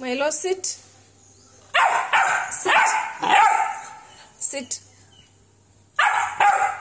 Milo, sit. Sit. Sit.